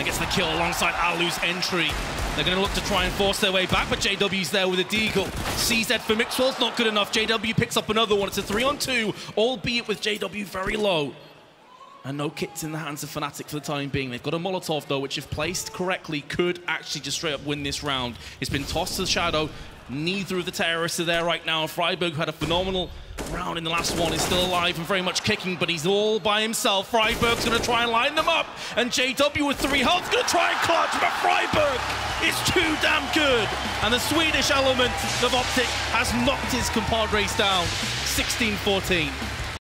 and gets the kill alongside allu's entry. They're going to look to try and force their way back, but JW's there with a deagle. CZ for Mixwell's not good enough. JW picks up another one. It's a three on two, albeit with JW very low. And no kits in the hands of Fnatic for the time being. They've got a Molotov, though, which, if placed correctly, could actually just straight up win this round. It's been tossed to the Shadow. Neither of the terrorists are there right now. Friberg had a phenomenal round in the last one, is still alive and very much kicking, but he's all by himself. Friberg's going to try and line them up, and JW with three health going to try and clutch, but Friberg is too damn good. And the Swedish element of Optic has knocked his compadres down 16-14.